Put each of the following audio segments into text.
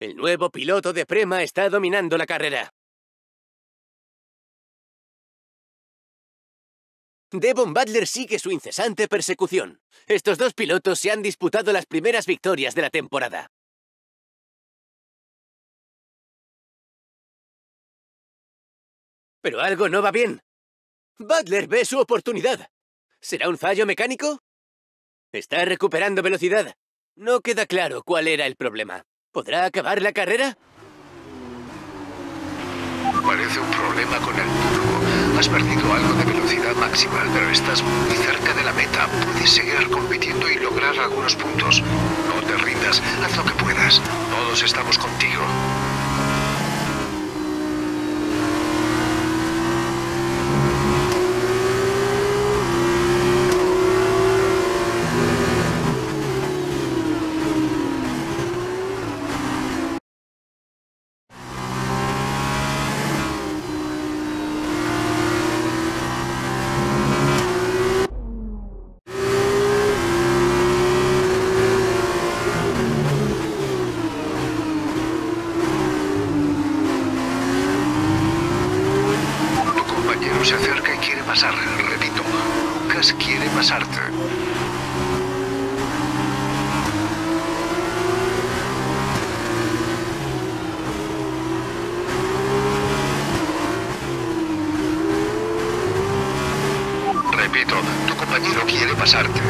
El nuevo piloto de Prema está dominando la carrera. Devon Butler sigue su incesante persecución. Estos dos pilotos se han disputado las primeras victorias de la temporada. Pero algo no va bien. Butler ve su oportunidad. ¿Será un fallo mecánico? Está recuperando velocidad. No queda claro cuál era el problema. ¿Podrá acabar la carrera? Parece un problema con el turbo. Has perdido algo de velocidad máxima, pero estás muy cerca de la meta. Puedes seguir compitiendo y lograr algunos puntos. No te rindas, haz lo que puedas. Todos estamos contigo. Tu compañero se acerca y quiere pasar. Repito, Lucas quiere pasarte. Repito, tu compañero quiere pasarte.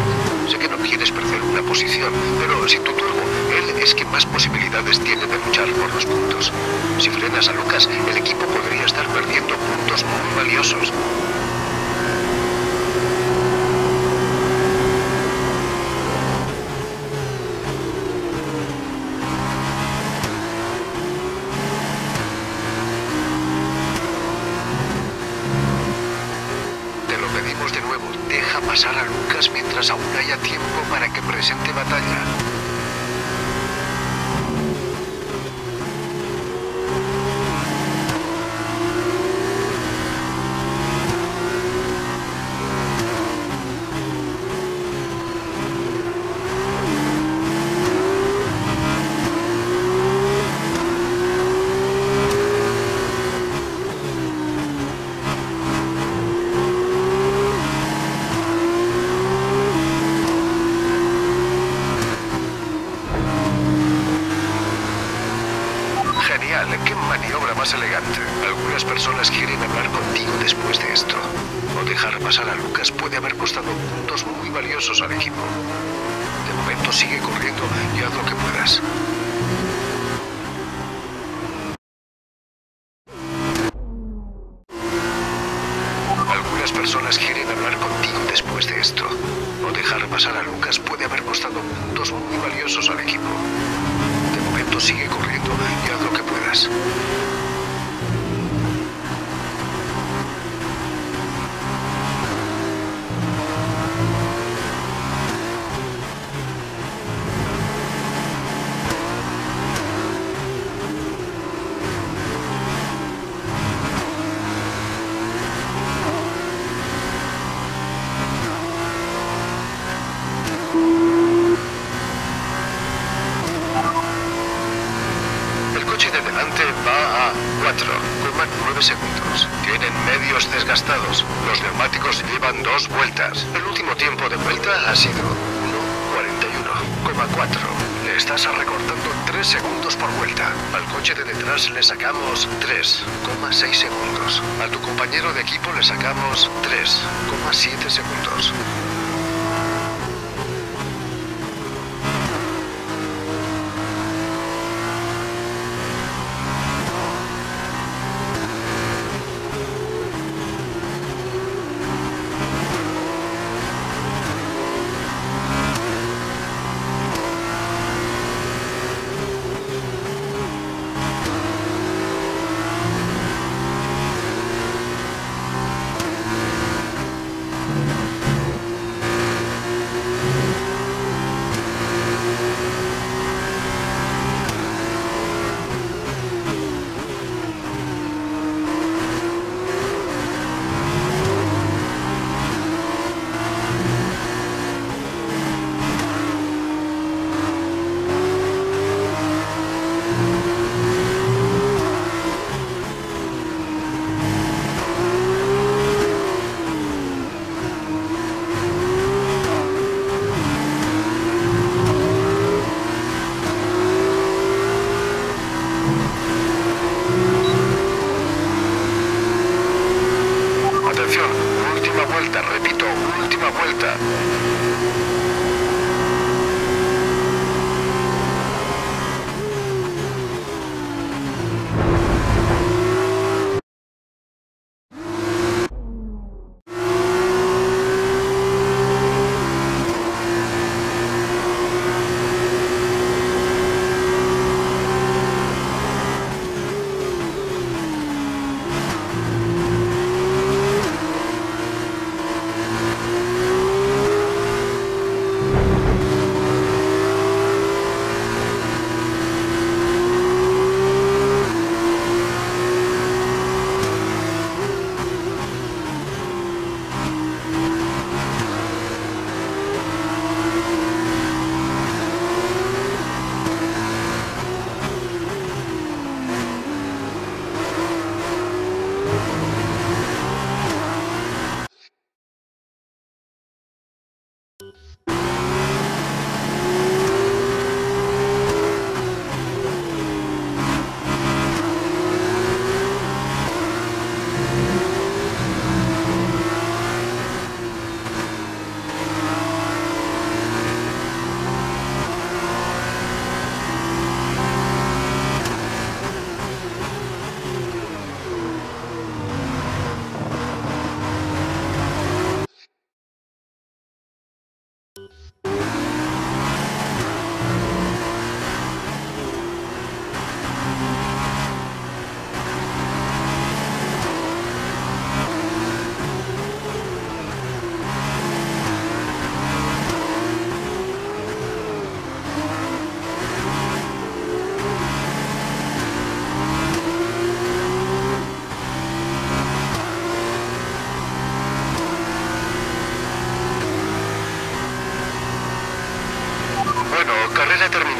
Sé que no quieres perder una posición, pero sin tu turbo, él es quien más posibilidades tiene de luchar por los puntos. Si frenas a Lucas, el equipo podría estar perdiendo puntos muy valiosos. Te lo pedimos de nuevo, deja pasar a Lucas mientras aún haya tiempo para que presente batalla. Genial, qué maniobra más elegante. Algunas personas quieren hablar contigo después de esto. No a Lucas puede haber costado puntos muy valiosos al equipo. De momento sigue corriendo y haz lo que puedas.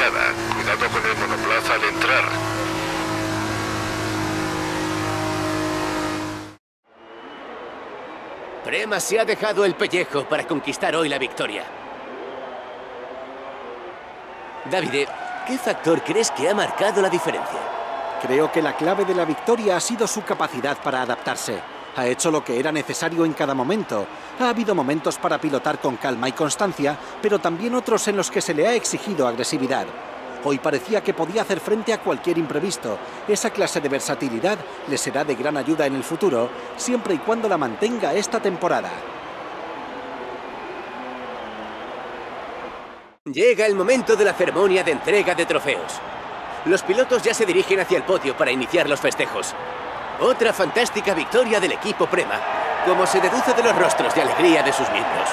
Cuidado con el monoplaza al entrar. Prema se ha dejado el pellejo para conquistar hoy la victoria. Davide, ¿qué factor crees que ha marcado la diferencia? Creo que la clave de la victoria ha sido su capacidad para adaptarse. Ha hecho lo que era necesario en cada momento. Ha habido momentos para pilotar con calma y constancia, pero también otros en los que se le ha exigido agresividad. Hoy parecía que podía hacer frente a cualquier imprevisto. Esa clase de versatilidad le será de gran ayuda en el futuro, siempre y cuando la mantenga esta temporada. Llega el momento de la ceremonia de entrega de trofeos. Los pilotos ya se dirigen hacia el podio para iniciar los festejos. Otra fantástica victoria del equipo Prema, como se deduce de los rostros de alegría de sus miembros.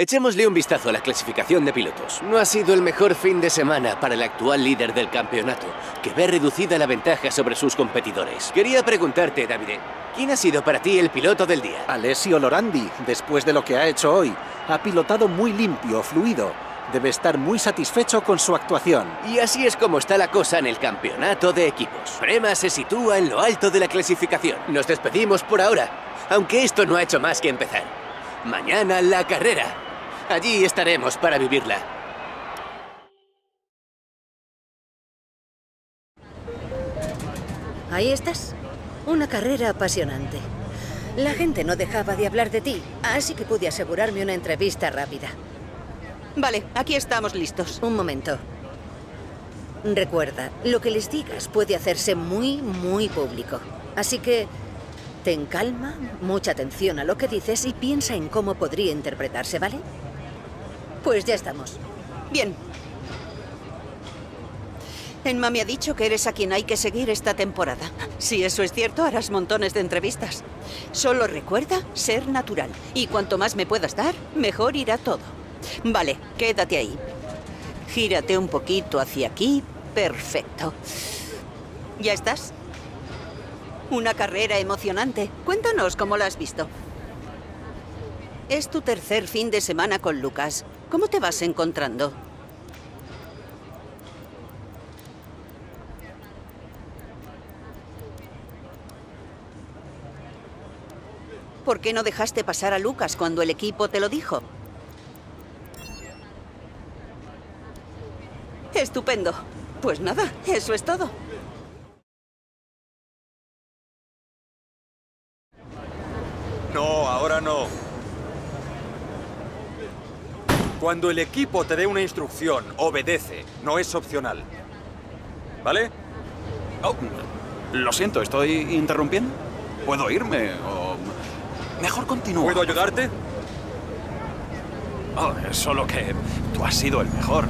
Echémosle un vistazo a la clasificación de pilotos. No ha sido el mejor fin de semana para el actual líder del campeonato, que ve reducida la ventaja sobre sus competidores. Quería preguntarte, Davide, ¿quién ha sido para ti el piloto del día? Alessio Lorandi, después de lo que ha hecho hoy, ha pilotado muy limpio, fluido. Debe estar muy satisfecho con su actuación. Y así es como está la cosa en el campeonato de equipos. Prema se sitúa en lo alto de la clasificación. Nos despedimos por ahora, aunque esto no ha hecho más que empezar. Mañana la carrera. Allí estaremos para vivirla. Ahí estás. Una carrera apasionante. La gente no dejaba de hablar de ti, así que pude asegurarme una entrevista rápida. Vale, aquí estamos listos. Un momento. Recuerda, lo que les digas puede hacerse muy, muy público. Así que ten calma, mucha atención a lo que dices y piensa en cómo podría interpretarse, ¿vale? Pues ya estamos. Bien. Enma me ha dicho que eres a quien hay que seguir esta temporada. Si eso es cierto, harás montones de entrevistas. Solo recuerda ser natural. Y cuanto más me puedas dar, mejor irá todo. Vale, quédate ahí. Gírate un poquito hacia aquí. Perfecto. ¿Ya estás? Una carrera emocionante. Cuéntanos cómo la has visto. Es tu tercer fin de semana con Lucas. ¿Cómo te vas encontrando? ¿Por qué no dejaste pasar a Lucas cuando el equipo te lo dijo? Estupendo. Pues nada, eso es todo. Cuando el equipo te dé una instrucción, obedece. No es opcional. ¿Vale? Oh, lo siento, ¿estoy interrumpiendo? ¿Puedo irme o...? Mejor continúo. ¿Puedo ayudarte? Oh, solo que tú has sido el mejor.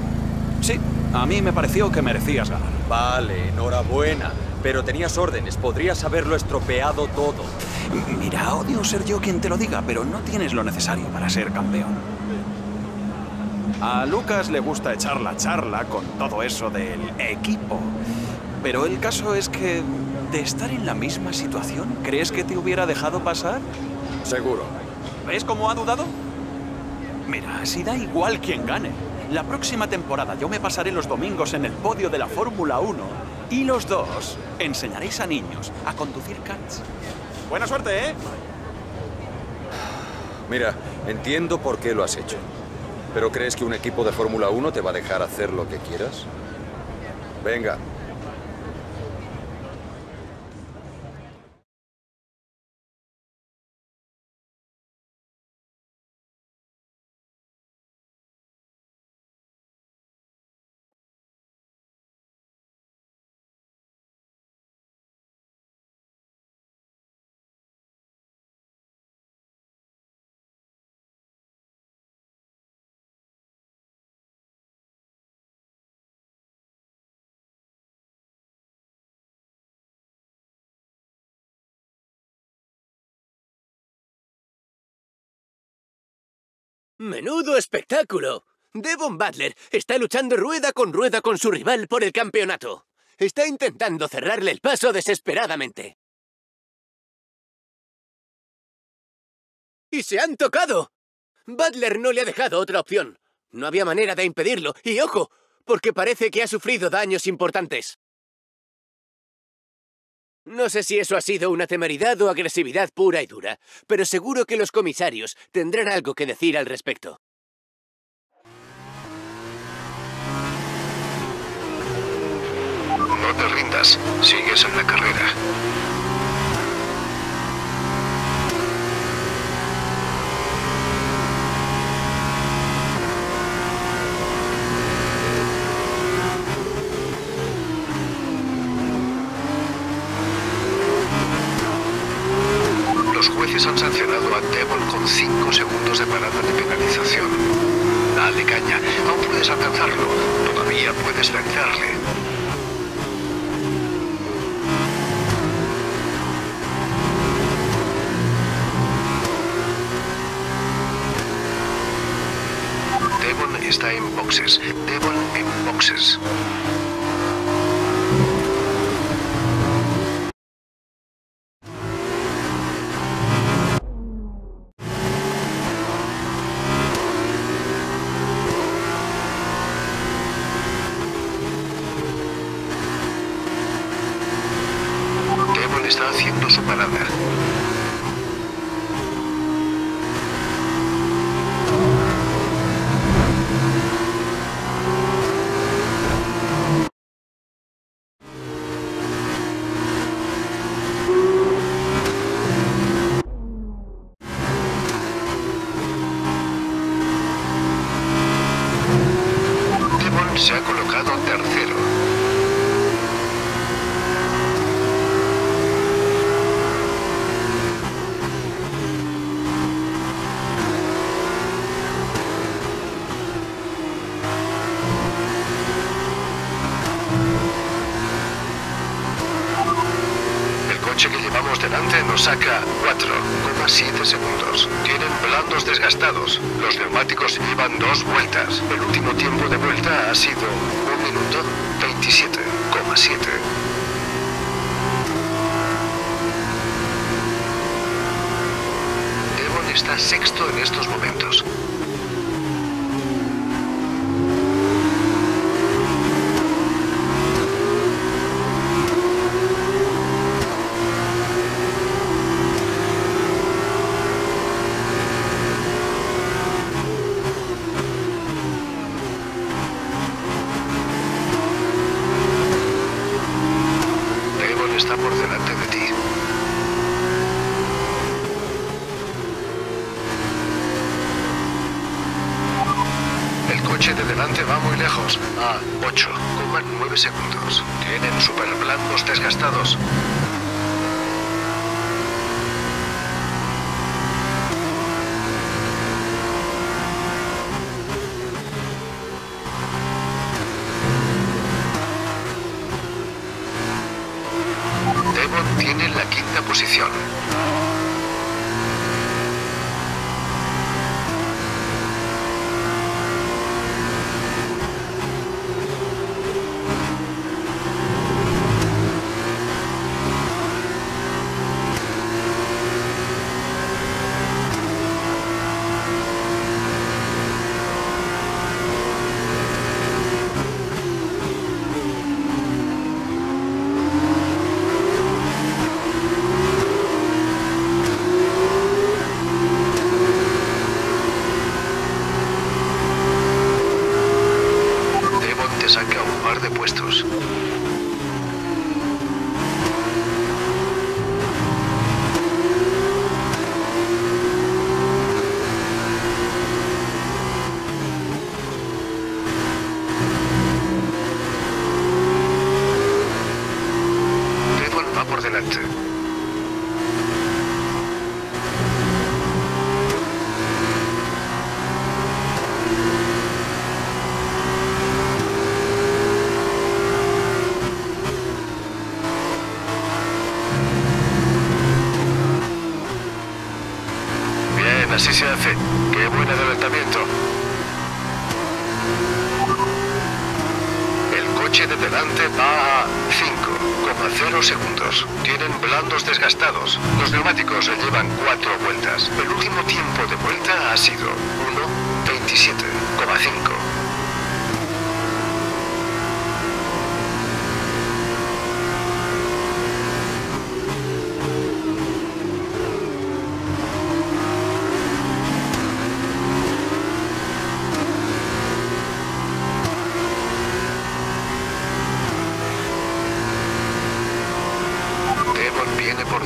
Sí, a mí me pareció que merecías ganar. Vale, enhorabuena. Pero tenías órdenes, podrías haberlo estropeado todo. Mira, odio ser yo quien te lo diga, pero no tienes lo necesario para ser campeón. A Lucas le gusta echar la charla con todo eso del equipo. Pero el caso es que, de estar en la misma situación, ¿crees que te hubiera dejado pasar? Seguro. ¿Ves cómo ha dudado? Mira, si da igual quién gane. La próxima temporada yo me pasaré los domingos en el podio de la Fórmula 1 y los dos enseñaréis a niños a conducir karts. Buena suerte, ¿eh? Mira, entiendo por qué lo has hecho. ¿Pero crees que un equipo de Fórmula 1 te va a dejar hacer lo que quieras? Venga, ¡Menudo espectáculo! Devon Butler está luchando rueda con rueda con su rival por el campeonato. Está intentando cerrarle el paso desesperadamente. ¡Y se han tocado! Butler no le ha dejado otra opción. No había manera de impedirlo. Y ojo, porque parece que ha sufrido daños importantes. No sé si eso ha sido una temeridad o agresividad pura y dura, pero seguro que los comisarios tendrán algo que decir al respecto. No te rindas, sigues en la carrera. Los jueces han sancionado a Devon con 5 segundos de parada de penalización. Dale caña, aún puedes alcanzarlo. Todavía puedes vencerle. Devon está en boxes. Devon en boxes. Devon está haciendo su parada. Devon se ha colocado tercero. El coche que llevamos delante nos saca 4,7 segundos. Tienen blandos desgastados. Los neumáticos llevan dos vueltas. El último tiempo de vuelta ha sido 1 minuto 27,7. Devon está sexto en estos momentos.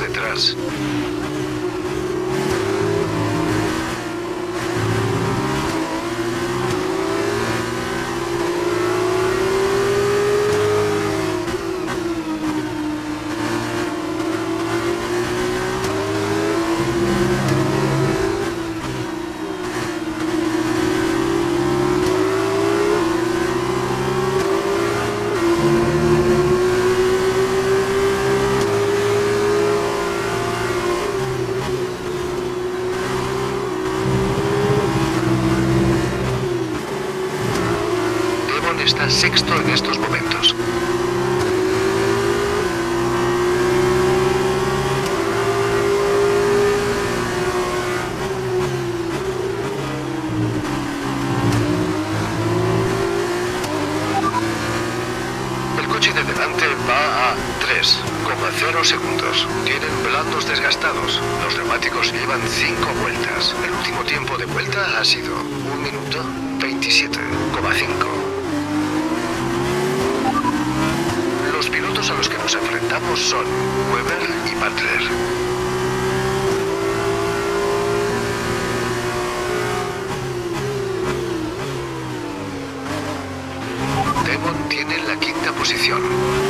detrás. mantiene la quinta posición.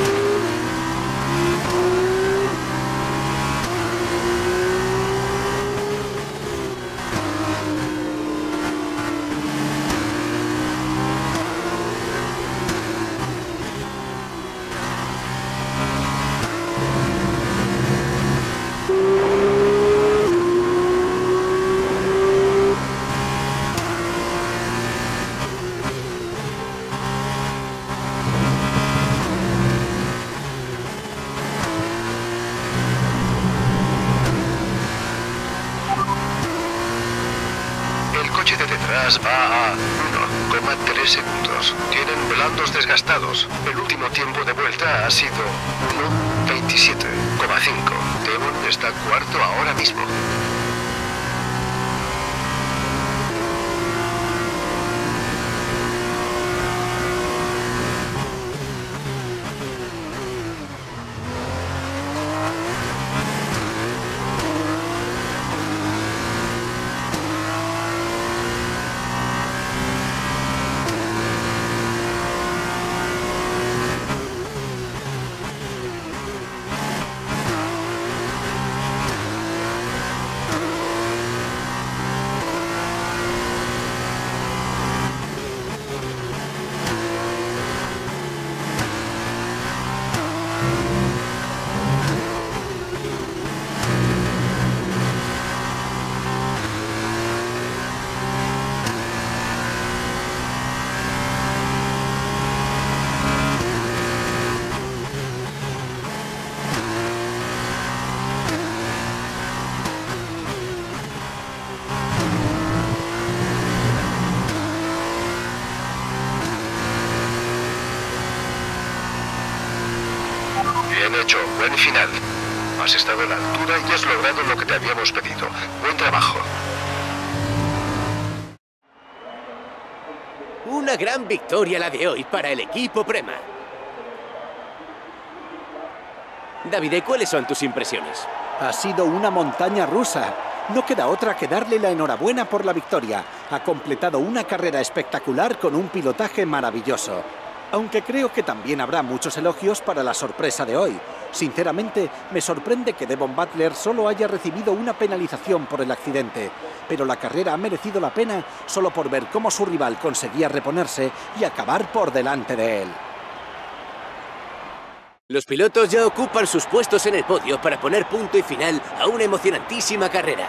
Las Baja 1,3 segundos. Tienen blandos desgastados. El último tiempo de vuelta ha sido 1,27,5. Devon está cuarto ahora mismo. Final. Has estado a la altura y has logrado lo que te habíamos pedido. Buen trabajo. Una gran victoria la de hoy para el equipo Prema. David, ¿cuáles son tus impresiones? Ha sido una montaña rusa. No queda otra que darle la enhorabuena por la victoria. Ha completado una carrera espectacular con un pilotaje maravilloso. Aunque creo que también habrá muchos elogios para la sorpresa de hoy. Sinceramente, me sorprende que Devon Butler solo haya recibido una penalización por el accidente. Pero la carrera ha merecido la pena solo por ver cómo su rival conseguía reponerse y acabar por delante de él. Los pilotos ya ocupan sus puestos en el podio para poner punto y final a una emocionantísima carrera.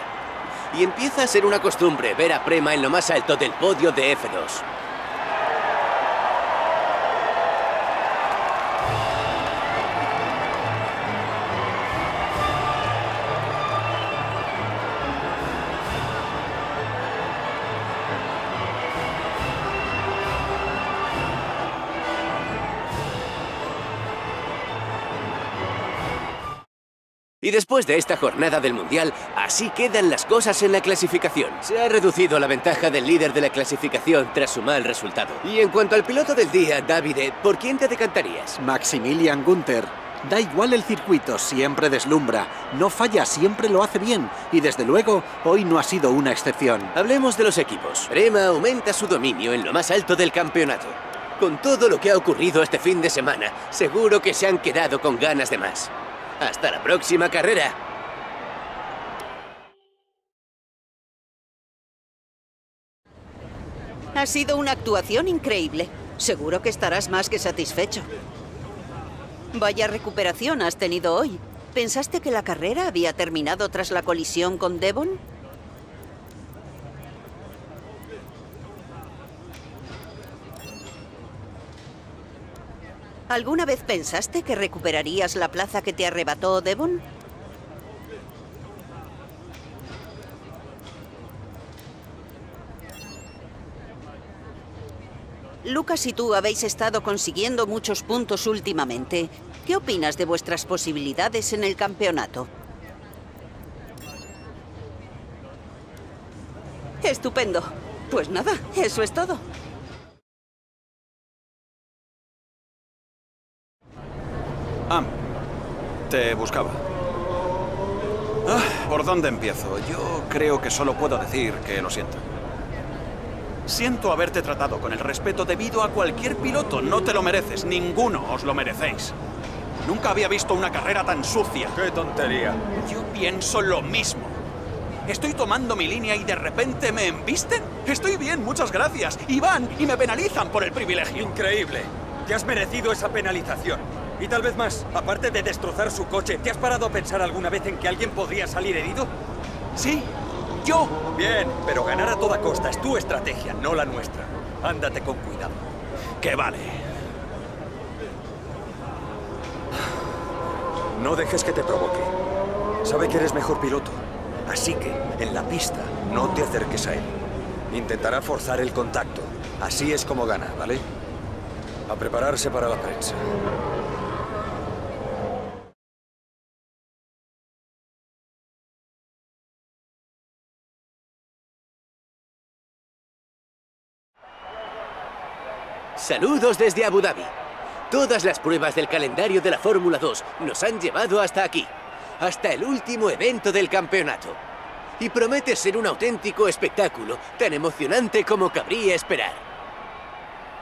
Y empieza a ser una costumbre ver a Prema en lo más alto del podio de F2. Y después de esta jornada del Mundial, así quedan las cosas en la clasificación. Se ha reducido la ventaja del líder de la clasificación tras su mal resultado. Y en cuanto al piloto del día, Davide, ¿por quién te decantarías? Maximilian Gunther. Da igual el circuito, siempre deslumbra. No falla, siempre lo hace bien. Y desde luego, hoy no ha sido una excepción. Hablemos de los equipos. Prema aumenta su dominio en lo más alto del campeonato. Con todo lo que ha ocurrido este fin de semana, seguro que se han quedado con ganas de más. Hasta la próxima carrera. Ha sido una actuación increíble. Seguro que estarás más que satisfecho. Vaya recuperación has tenido hoy. ¿Pensaste que la carrera había terminado tras la colisión con Devon? ¿Alguna vez pensaste que recuperarías la plaza que te arrebató Devon? Lucas y tú habéis estado consiguiendo muchos puntos últimamente. ¿Qué opinas de vuestras posibilidades en el campeonato? Estupendo. Pues nada, eso es todo. Te buscaba. Ah, ¿Por dónde empiezo? Yo creo que solo puedo decir que lo siento. Siento haberte tratado con el respeto debido a cualquier piloto. No te lo mereces. Ninguno os lo merecéis. Nunca había visto una carrera tan sucia. ¡Qué tontería! Yo pienso lo mismo. Estoy tomando mi línea y de repente me embisten. Estoy bien, muchas gracias. Y van y me penalizan por el privilegio. Increíble. Te has merecido esa penalización. Y tal vez más, aparte de destrozar su coche, ¿te has parado a pensar alguna vez en que alguien podría salir herido? Sí, yo. Bien, pero ganar a toda costa es tu estrategia, no la nuestra. Ándate con cuidado. Que vale. No dejes que te provoque. Sabe que eres mejor piloto. Así que, en la pista, no te acerques a él. Intentará forzar el contacto. Así es como gana, ¿vale? A prepararse para la prensa. Saludos desde Abu Dhabi. Todas las pruebas del calendario de la Fórmula 2 nos han llevado hasta aquí, hasta el último evento del campeonato. Y promete ser un auténtico espectáculo, tan emocionante como cabría esperar.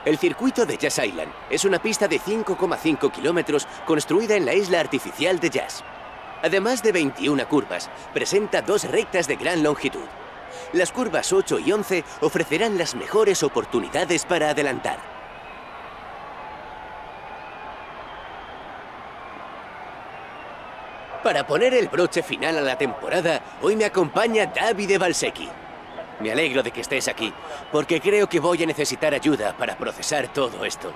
El circuito de Jazz Island es una pista de 5,5 kilómetros construida en la isla artificial de Jazz. Además de 21 curvas, presenta dos rectas de gran longitud. Las curvas 8 y 11 ofrecerán las mejores oportunidades para adelantar. Para poner el broche final a la temporada, hoy me acompaña Davide Balsecchi. Me alegro de que estés aquí, porque creo que voy a necesitar ayuda para procesar todo esto.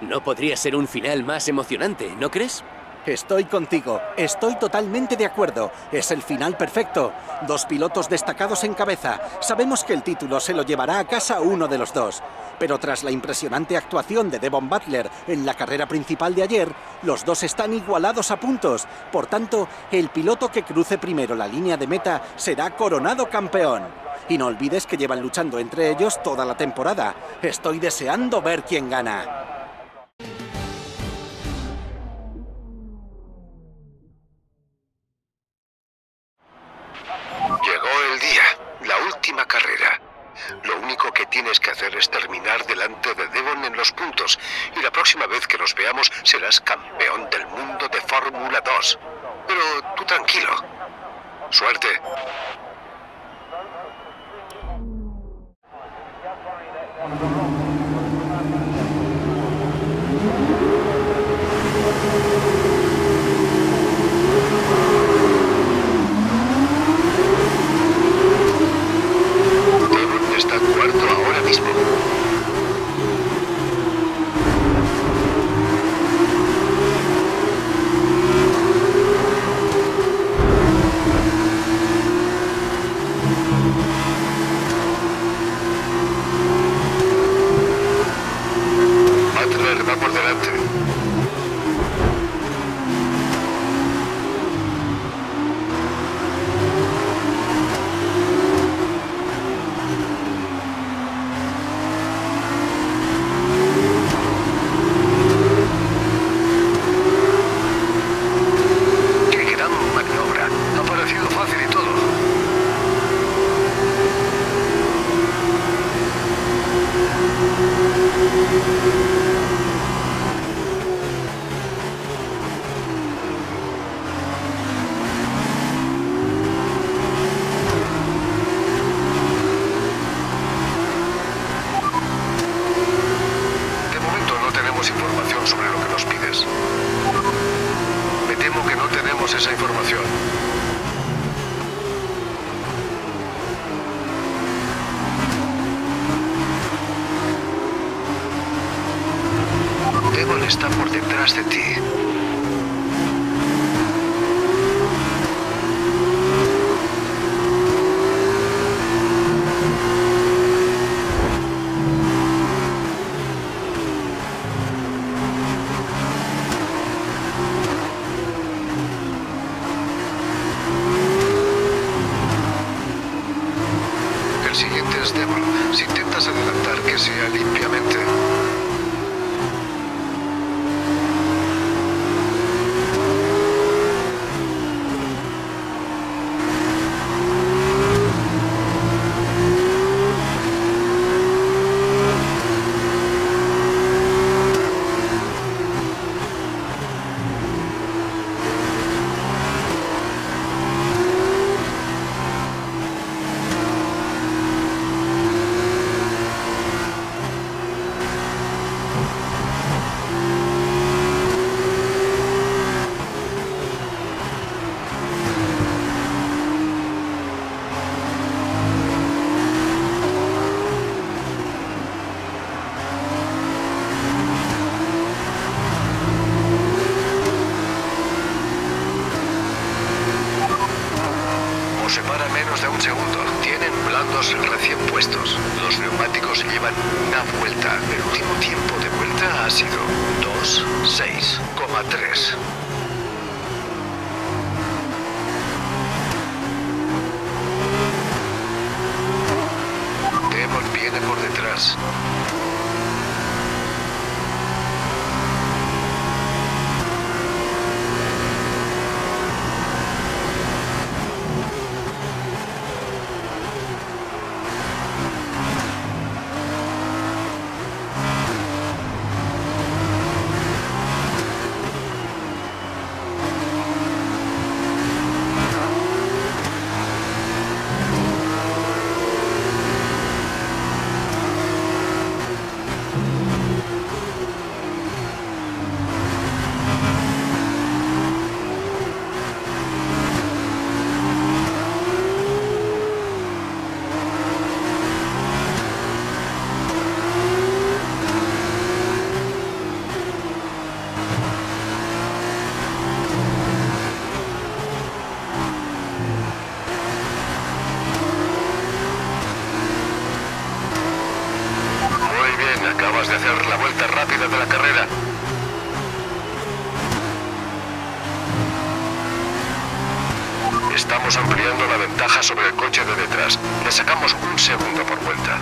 No podría ser un final más emocionante, ¿no crees? Estoy contigo, estoy totalmente de acuerdo. Es el final perfecto. Dos pilotos destacados en cabeza. Sabemos que el título se lo llevará a casa uno de los dos. Pero tras la impresionante actuación de Devon Butler en la carrera principal de ayer, los dos están igualados a puntos. Por tanto, el piloto que cruce primero la línea de meta será coronado campeón. Y no olvides que llevan luchando entre ellos toda la temporada. Estoy deseando ver quién gana. Es terminar delante de Devon en los puntos y la próxima vez que nos veamos serás campeón del mundo de Fórmula 2. Pero tú tranquilo. Suerte. Devon está cuarto ahora mismo. Butler va por delante. ¡Qué gran maniobra! Ha parecido fácil y todo. De momento no tenemos información sobre lo que nos pides. Me temo que no tenemos esa información. Devon está por detrás de ti. El siguiente es Devon. Si intentas adelantar, que sea limpiamente. Os separa menos de un segundo. Tienen blandos recién puestos. Los neumáticos llevan una vuelta. El último tiempo de vuelta ha sido 2.6,3. el coche de detrás. Le sacamos un segundo por vuelta.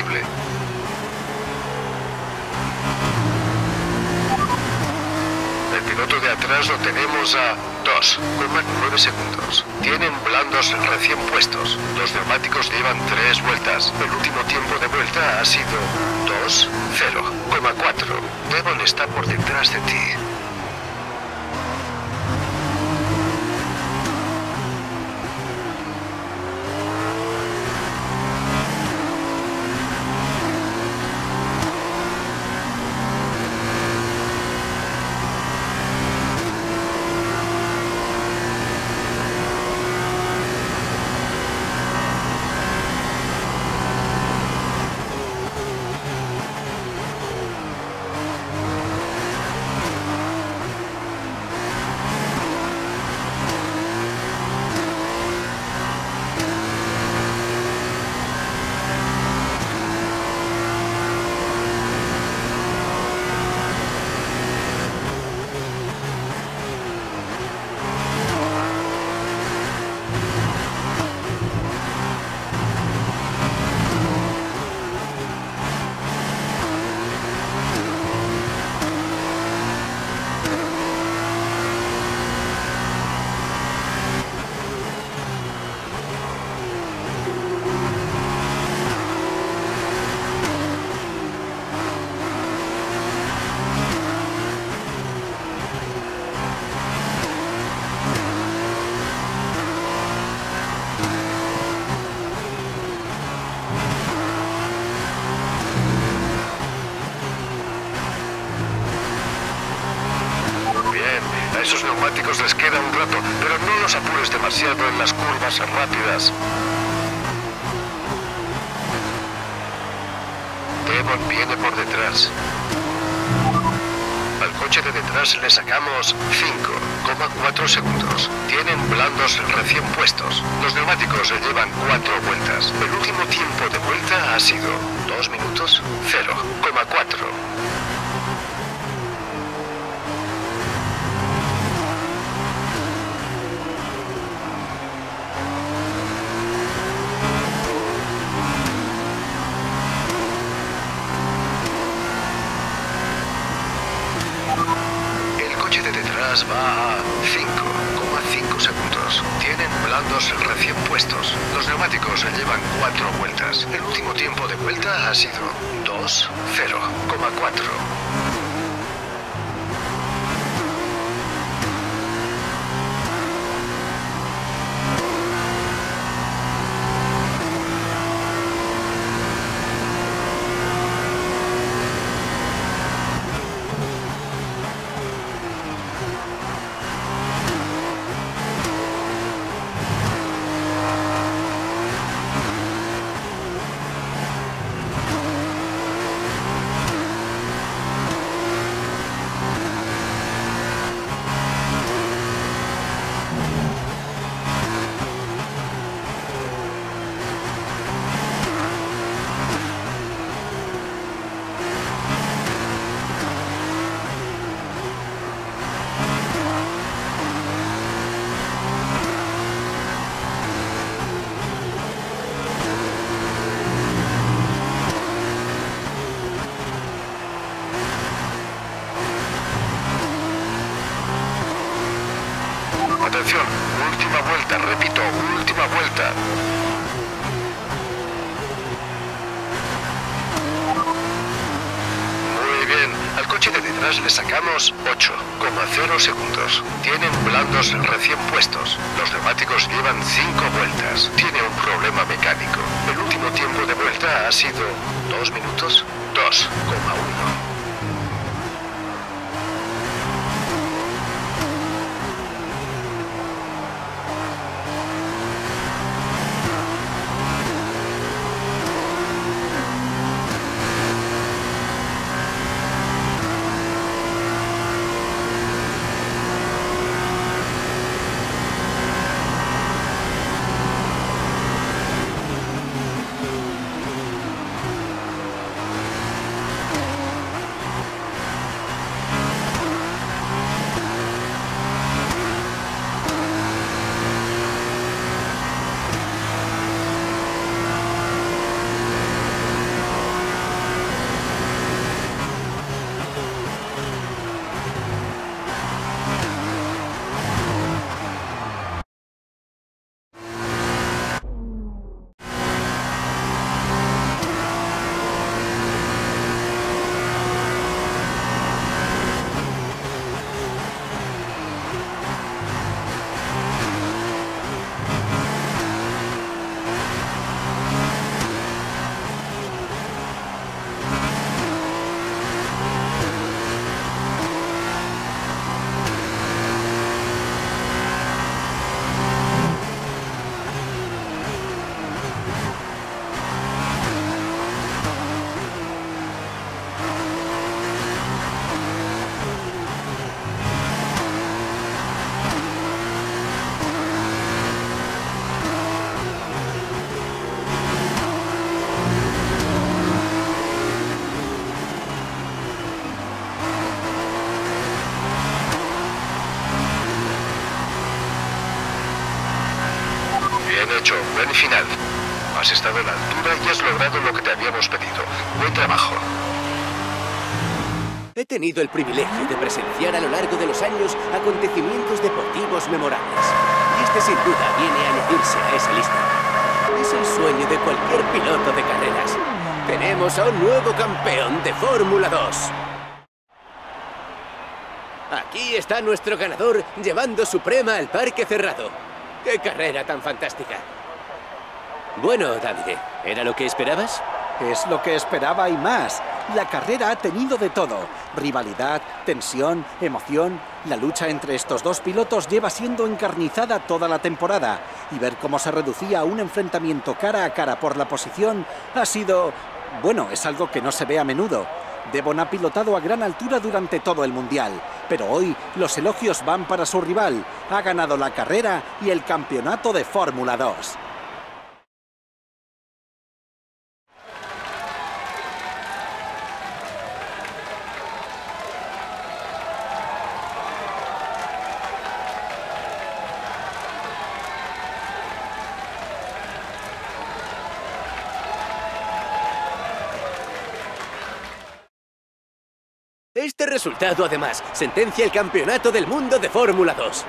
El piloto de atrás lo tenemos a 2,9 segundos. Tienen blandos recién puestos. Los neumáticos llevan tres vueltas. El último tiempo de vuelta ha sido 2,0,4. Devon está por detrás de ti. En las curvas rápidas. Devon viene por detrás. Al coche de detrás le sacamos 5,4 segundos. Tienen blandos recién puestos. Los neumáticos llevan cuatro vueltas. El último tiempo de vuelta ha sido 2 minutos 0,4. El coche de detrás va a 5,5 segundos. Tienen blandos recién puestos. Los neumáticos llevan cuatro vueltas. El último tiempo de vuelta ha sido 2,0,4. Ha sido 2 minutos 2,1. Hecho, buen final. Has estado a la altura y has logrado lo que te habíamos pedido. Buen trabajo. He tenido el privilegio de presenciar a lo largo de los años acontecimientos deportivos memorables. Y este sin duda viene a añadirse a esa lista. Es el sueño de cualquier piloto de carreras. Tenemos a un nuevo campeón de Fórmula 2. Aquí está nuestro ganador llevando su prema al parque cerrado. ¡Qué carrera tan fantástica! Bueno, Davide, ¿era lo que esperabas? Es lo que esperaba y más. La carrera ha tenido de todo. Rivalidad, tensión, emoción. La lucha entre estos dos pilotos lleva siendo encarnizada toda la temporada. Y ver cómo se reducía a un enfrentamiento cara a cara por la posición ha sido... Bueno, es algo que no se ve a menudo. Devon ha pilotado a gran altura durante todo el Mundial, pero hoy los elogios van para su rival. Ha ganado la carrera y el campeonato de Fórmula 2. Este resultado, además, sentencia el campeonato del mundo de Fórmula 2.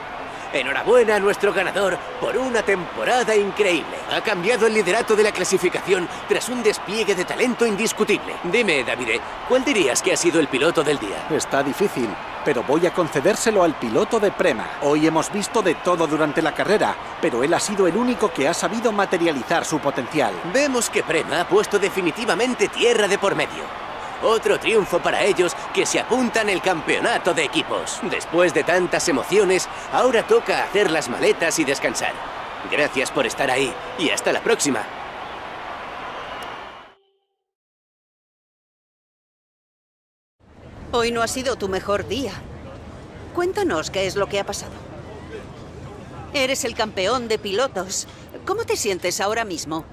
Enhorabuena a nuestro ganador por una temporada increíble. Ha cambiado el liderato de la clasificación tras un despliegue de talento indiscutible. Dime, Davide, ¿cuál dirías que ha sido el piloto del día? Está difícil, pero voy a concedérselo al piloto de Prema. Hoy hemos visto de todo durante la carrera, pero él ha sido el único que ha sabido materializar su potencial. Vemos que Prema ha puesto definitivamente tierra de por medio. Otro triunfo para ellos que se apuntan el campeonato de equipos. Después de tantas emociones, ahora toca hacer las maletas y descansar. Gracias por estar ahí y hasta la próxima. Hoy no ha sido tu mejor día. Cuéntanos qué es lo que ha pasado. Eres el campeón de pilotos. ¿Cómo te sientes ahora mismo?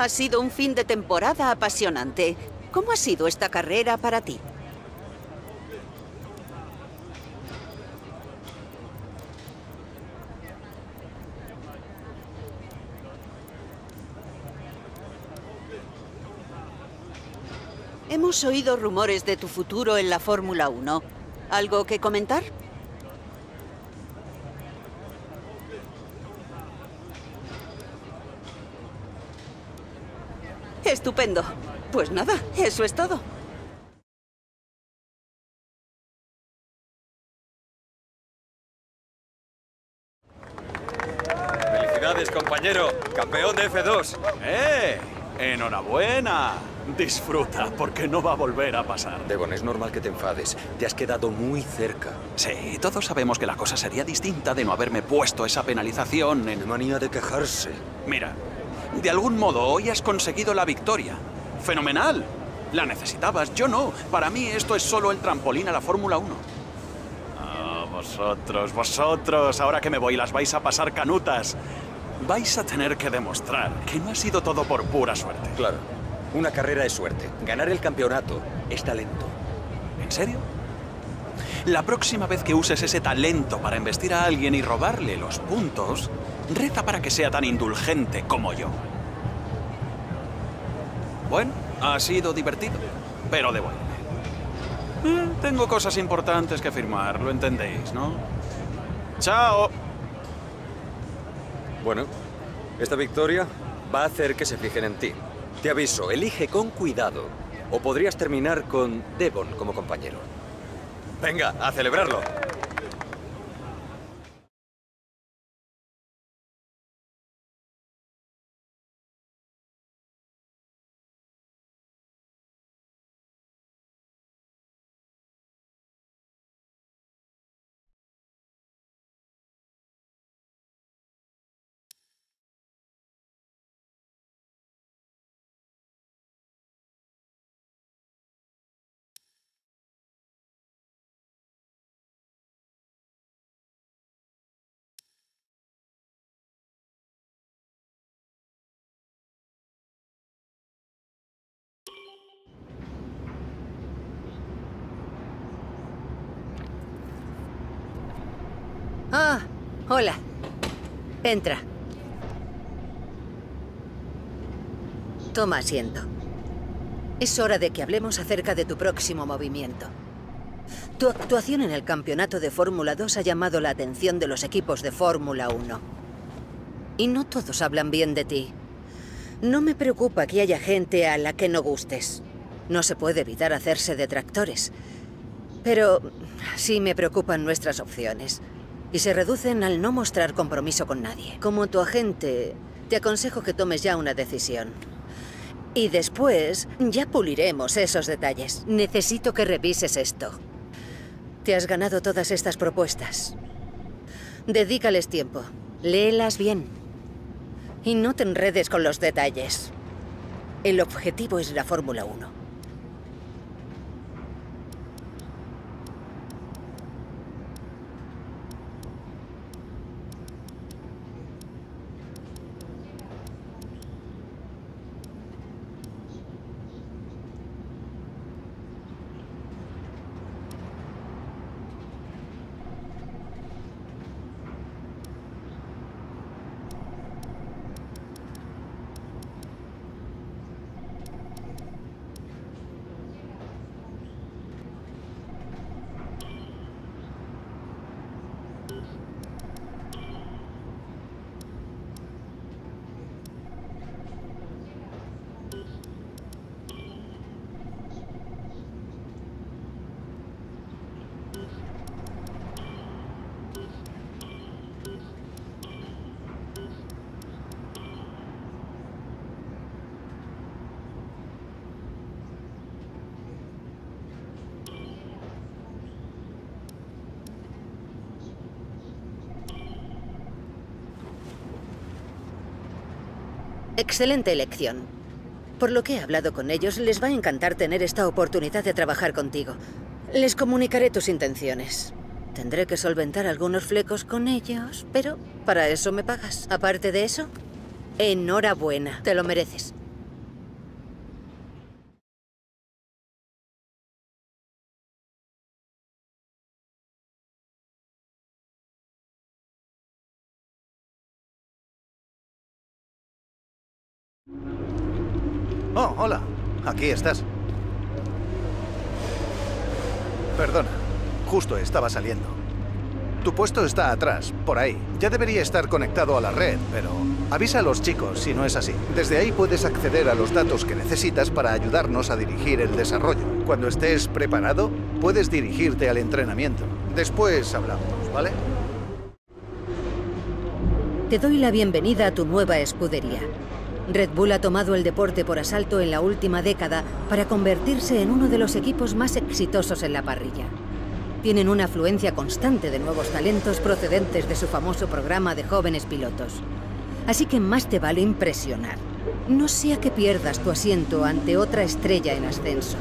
Ha sido un fin de temporada apasionante. ¿Cómo ha sido esta carrera para ti? Hemos oído rumores de tu futuro en la Fórmula 1. ¿Algo que comentar? Estupendo. Pues nada, eso es todo. Felicidades, compañero. Campeón de F2. ¡Eh! ¡Enhorabuena! Disfruta, porque no va a volver a pasar. Devon, es normal que te enfades. Te has quedado muy cerca. Sí, todos sabemos que la cosa sería distinta de no haberme puesto esa penalización en... manía de quejarse. Mira, de algún modo hoy has conseguido la victoria. ¡Fenomenal! La necesitabas, yo no. Para mí esto es solo el trampolín a la Fórmula 1. Ah, vosotros, vosotros, ahora que me voy las vais a pasar canutas. Vais a tener que demostrar que no ha sido todo por pura suerte. Claro. Una carrera es suerte. Ganar el campeonato es talento. ¿En serio? La próxima vez que uses ese talento para investir a alguien y robarle los puntos, reza para que sea tan indulgente como yo. Bueno, ha sido divertido, pero devuelve. Eh, tengo cosas importantes que firmar, lo entendéis, ¿no? ¡Chao! Bueno, esta victoria va a hacer que se fijen en ti. Te aviso, elige con cuidado. O podrías terminar con Devon como compañero. Venga, a celebrarlo. Ah, hola. Entra. Toma asiento. Es hora de que hablemos acerca de tu próximo movimiento. Tu actuación en el campeonato de Fórmula 2 ha llamado la atención de los equipos de Fórmula 1. Y no todos hablan bien de ti. No me preocupa que haya gente a la que no gustes. No se puede evitar hacerse detractores. Pero sí me preocupan nuestras opciones. Y se reducen al no mostrar compromiso con nadie. Como tu agente, te aconsejo que tomes ya una decisión. Y después ya puliremos esos detalles. Necesito que revises esto. Te has ganado todas estas propuestas. Dedícales tiempo. Léelas bien. Y no te enredes con los detalles. El objetivo es la Fórmula 1. Excelente elección. Por lo que he hablado con ellos, les va a encantar tener esta oportunidad de trabajar contigo. Les comunicaré tus intenciones. Tendré que solventar algunos flecos con ellos, pero para eso me pagas. Aparte de eso, enhorabuena. Te lo mereces. Aquí estás. Perdona, justo estaba saliendo. Tu puesto está atrás, por ahí. Ya debería estar conectado a la red, pero avisa a los chicos si no es así. Desde ahí puedes acceder a los datos que necesitas para ayudarnos a dirigir el desarrollo. Cuando estés preparado, puedes dirigirte al entrenamiento. Después hablamos, ¿vale? Te doy la bienvenida a tu nueva escudería. Red Bull ha tomado el deporte por asalto en la última década para convertirse en uno de los equipos más exitosos en la parrilla. Tienen una afluencia constante de nuevos talentos procedentes de su famoso programa de jóvenes pilotos. Así que más te vale impresionar. No sea que pierdas tu asiento ante otra estrella en ascenso.